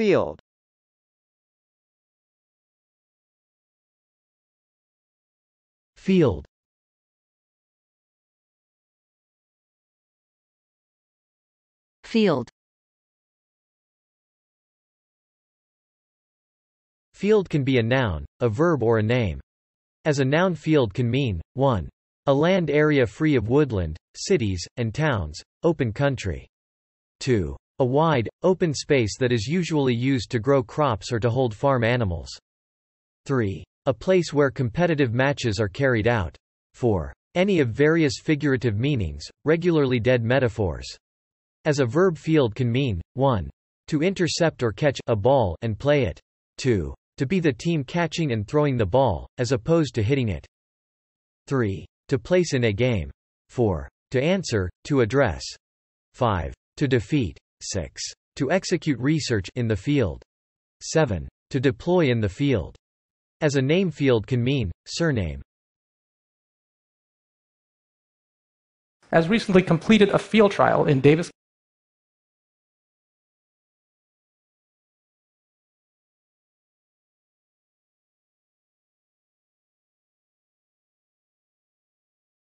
field. Field. Field. Field can be a noun, a verb or a name. As a noun field can mean, 1. A land area free of woodland, cities, and towns, open country. 2. A wide, open space that is usually used to grow crops or to hold farm animals. 3. A place where competitive matches are carried out. 4. Any of various figurative meanings, regularly dead metaphors. As a verb field can mean, 1. To intercept or catch a ball and play it. 2. To be the team catching and throwing the ball, as opposed to hitting it. 3. To place in a game. 4. To answer, to address. 5. To defeat. 6. To execute research in the field. 7. To deploy in the field. As a name field can mean, surname. As recently completed a field trial in Davis